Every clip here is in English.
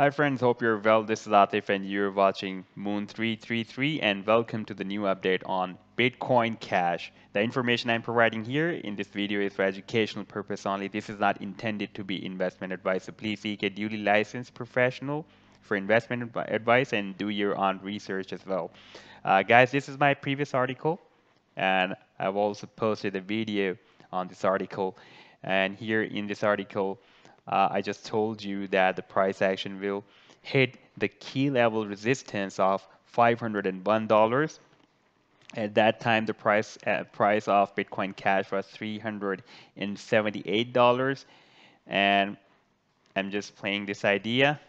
Hi friends, hope you're well. This is Atif and you're watching Moon333 and welcome to the new update on Bitcoin Cash. The information I'm providing here in this video is for educational purpose only. This is not intended to be investment advice, so please seek a duly licensed professional for investment advice and do your own research as well. Uh, guys, this is my previous article and I've also posted a video on this article and here in this article uh, I just told you that the price action will hit the key level resistance of $501. At that time, the price uh, price of Bitcoin Cash was $378. And I'm just playing this idea.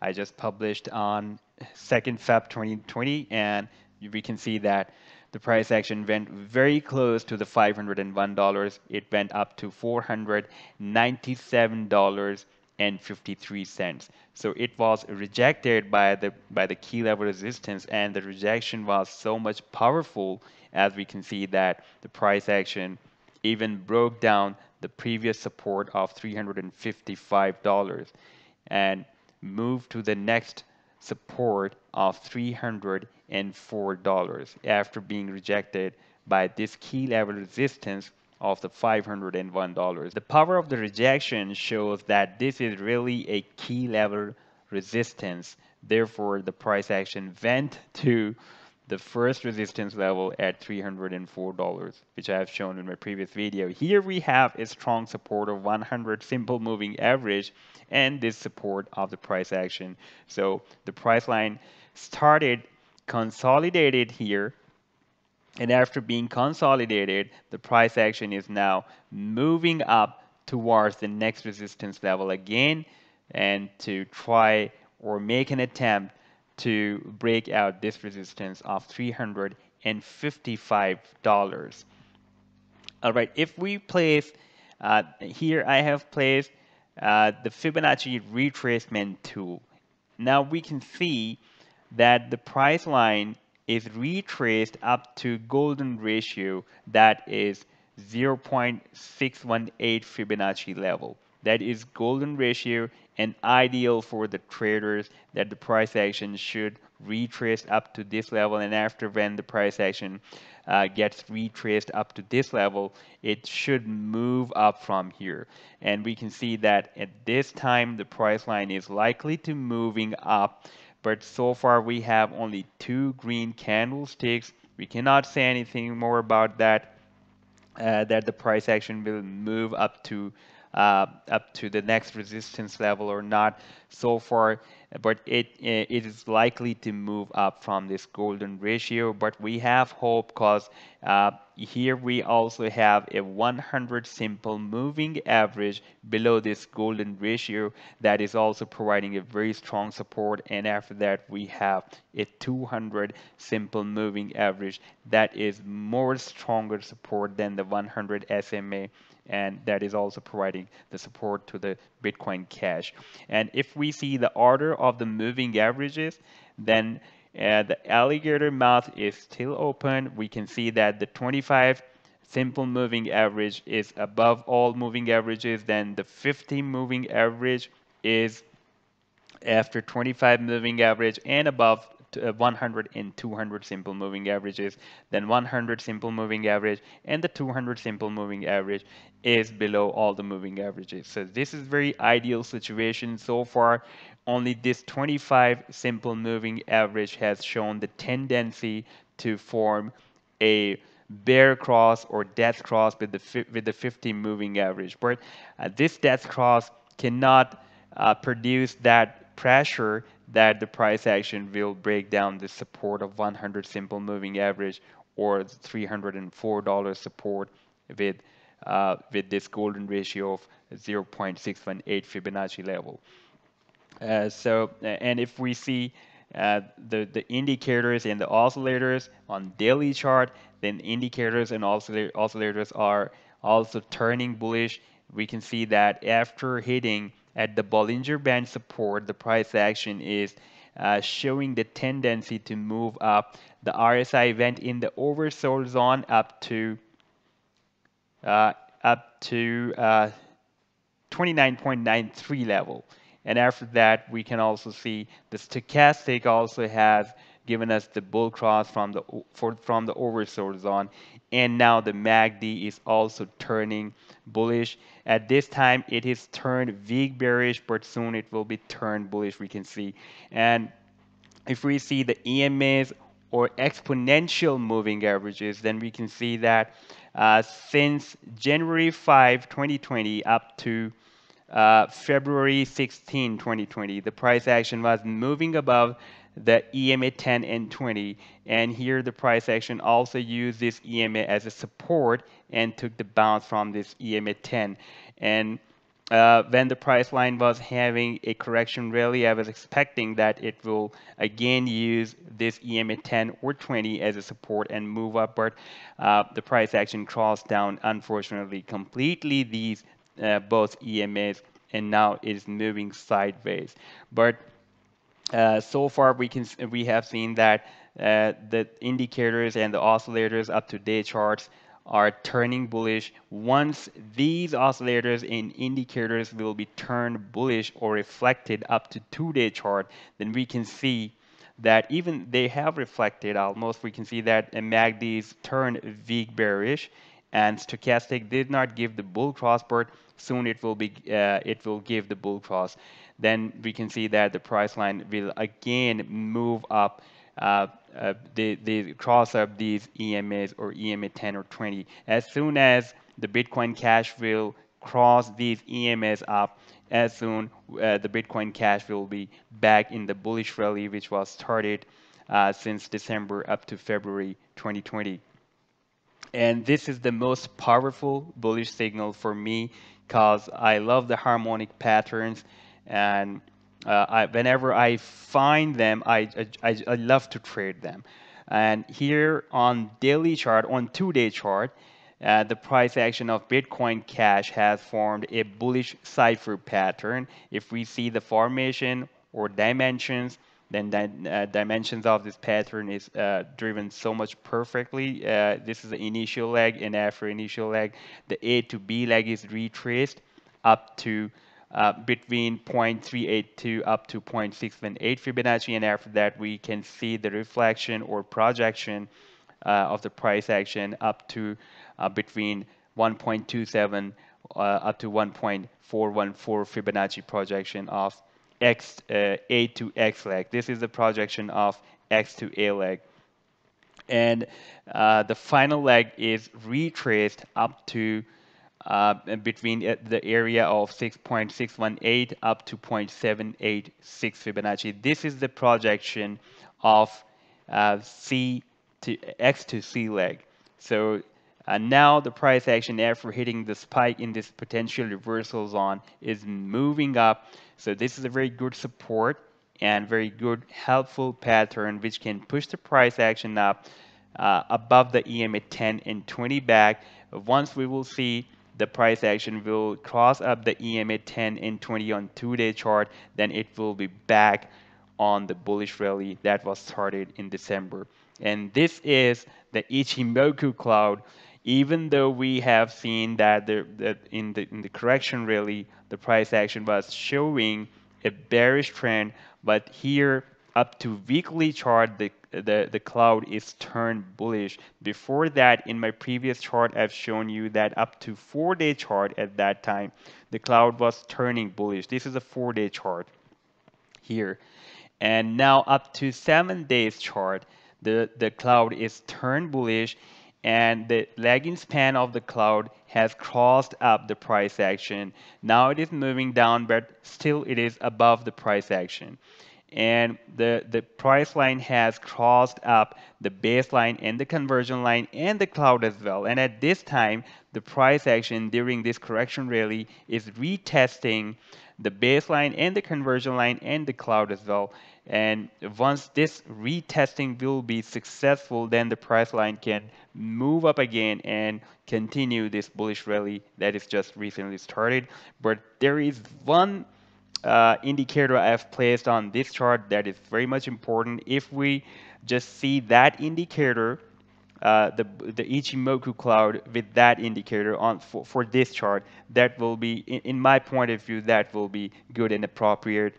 I just published on 2nd Feb 2020, and we can see that the price action went very close to the $501. It went up to $497.53. So it was rejected by the by the key level resistance and the rejection was so much powerful as we can see that the price action even broke down the previous support of $355 and moved to the next support of $304 after being rejected by this key level resistance of the $501. The power of the rejection shows that this is really a key level resistance. Therefore, the price action went to the first resistance level at $304, which I have shown in my previous video. Here we have a strong support of 100 simple moving average and this support of the price action. So the price line started consolidated here and after being consolidated, the price action is now moving up towards the next resistance level again and to try or make an attempt to break out this resistance of $355. All right, if we place, uh, here I have placed uh, the Fibonacci retracement tool. Now we can see that the price line is retraced up to golden ratio that is 0.618 Fibonacci level. That is golden ratio and ideal for the traders that the price action should retrace up to this level. And after when the price action uh, gets retraced up to this level it should move up from here. And we can see that at this time the price line is likely to moving up. But so far we have only two green candlesticks. We cannot say anything more about that uh, that the price action will move up to uh, up to the next resistance level or not so far but it it is likely to move up from this golden ratio. But we have hope because uh, here we also have a 100 simple moving average below this golden ratio that is also providing a very strong support. And after that we have a 200 simple moving average that is more stronger support than the 100 SMA and that is also providing the support to the Bitcoin Cash. And if we see the order of the moving averages, then uh, the alligator mouth is still open. We can see that the 25 simple moving average is above all moving averages. Then the 50 moving average is after 25 moving average and above 100 and 200 simple moving averages then 100 simple moving average and the 200 simple moving average is below all the moving averages. So this is very ideal situation so far. Only this 25 simple moving average has shown the tendency to form a bear cross or death cross with the with the 50 moving average. But uh, this death cross cannot uh, produce that pressure that the price action will break down the support of 100 simple moving average or $304 support with uh, with this golden ratio of 0.618 Fibonacci level. Uh, so, and if we see uh, the, the indicators and the oscillators on daily chart, then indicators and oscillators are also turning bullish. We can see that after hitting at the Bollinger Band support, the price action is uh, showing the tendency to move up. The RSI went in the oversold zone up to uh, up to uh, 29.93 level. And after that, we can also see the stochastic also has given us the bull cross from the for, from the oversold zone. And now the MACD is also turning bullish. At this time it is turned weak bearish but soon it will be turned bullish we can see. And if we see the EMAs or exponential moving averages then we can see that uh, since January 5 2020 up to uh, February 16 2020 the price action was moving above the EMA 10 and 20 and here the price action also used this EMA as a support and took the bounce from this EMA 10 and uh, when the price line was having a correction rally, I was expecting that it will again use this EMA 10 or 20 as a support and move up, but uh, the price action crossed down, unfortunately, completely these uh, both EMAs, and now it is moving sideways. But uh, so far we can we have seen that uh, the indicators and the oscillators up to day charts are turning bullish. Once these oscillators and indicators will be turned bullish or reflected up to two-day chart, then we can see that even they have reflected almost, we can see that MACD's turned weak bearish and stochastic did not give the bull cross, but soon it will be uh, it will give the bull cross then we can see that the price line will again move up uh, uh, cross up these EMAs or EMA 10 or 20. As soon as the Bitcoin Cash will cross these EMAs up, as soon uh, the Bitcoin Cash will be back in the bullish rally which was started uh, since December up to February 2020. And this is the most powerful bullish signal for me because I love the harmonic patterns and uh, I, whenever I find them, I, I, I love to trade them. And here on daily chart, on two-day chart, uh, the price action of Bitcoin Cash has formed a bullish cipher pattern. If we see the formation or dimensions, then the uh, dimensions of this pattern is uh, driven so much perfectly. Uh, this is the initial leg, and after initial leg, the A to B leg is retraced up to uh, between 0.382 up to 0.618 Fibonacci and after that we can see the reflection or projection uh, of the price action up to uh, between 1.27 uh, up to 1.414 Fibonacci projection of X uh, A to X leg. This is the projection of X to A leg. And uh, the final leg is retraced up to uh, between uh, the area of 6.618 up to 0.786 Fibonacci. This is the projection of uh, C to X to C leg. So uh, now the price action after hitting the spike in this potential reversal zone is moving up. So this is a very good support and very good helpful pattern which can push the price action up uh, above the EMA 10 and 20 back. Once we will see the price action will cross up the EMA 10 and 20 on two-day chart, then it will be back on the bullish rally that was started in December. And this is the Ichimoku cloud. Even though we have seen that, that in, the, in the correction really, the price action was showing a bearish trend, but here up to weekly chart, the the, the cloud is turned bullish. Before that, in my previous chart, I've shown you that up to four day chart at that time, the cloud was turning bullish. This is a four day chart here. And now up to seven days chart, the, the cloud is turned bullish and the lagging span of the cloud has crossed up the price action. Now it is moving down, but still it is above the price action and the, the price line has crossed up the baseline and the conversion line and the cloud as well. And at this time, the price action during this correction rally is retesting the baseline and the conversion line and the cloud as well. And once this retesting will be successful, then the price line can move up again and continue this bullish rally that is just recently started. But there is one uh, indicator I have placed on this chart that is very much important. If we just see that indicator uh, the the Ichimoku cloud with that indicator on for, for this chart, that will be, in, in my point of view, that will be good and appropriate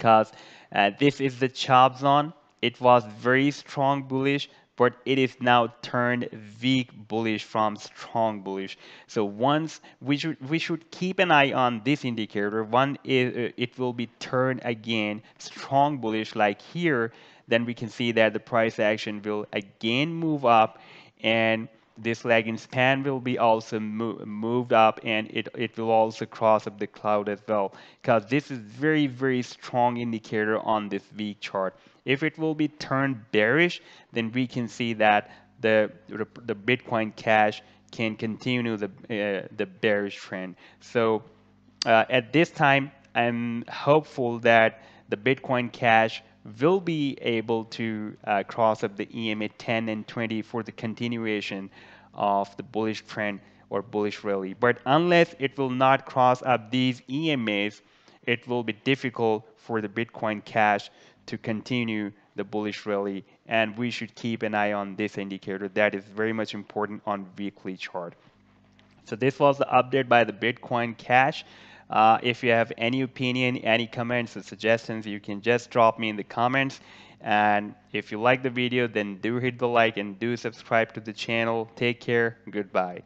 because uh, this is the chop zone. It was very strong bullish, but it is now turned weak bullish from strong bullish. So once we should we should keep an eye on this indicator. One is uh, it will be turned again strong bullish like here. Then we can see that the price action will again move up and this lagging span will be also mo moved up and it, it will also cross up the cloud as well. Because this is very very strong indicator on this week chart. If it will be turned bearish then we can see that the the Bitcoin cash can continue the uh, the bearish trend. So uh, at this time I'm hopeful that the Bitcoin cash will be able to uh, cross up the EMA 10 and 20 for the continuation of the bullish trend or bullish rally. But unless it will not cross up these EMAs, it will be difficult for the Bitcoin Cash to continue the bullish rally. And we should keep an eye on this indicator. That is very much important on weekly chart. So this was the update by the Bitcoin Cash. Uh, if you have any opinion, any comments or suggestions, you can just drop me in the comments. And if you like the video, then do hit the like and do subscribe to the channel. Take care. Goodbye.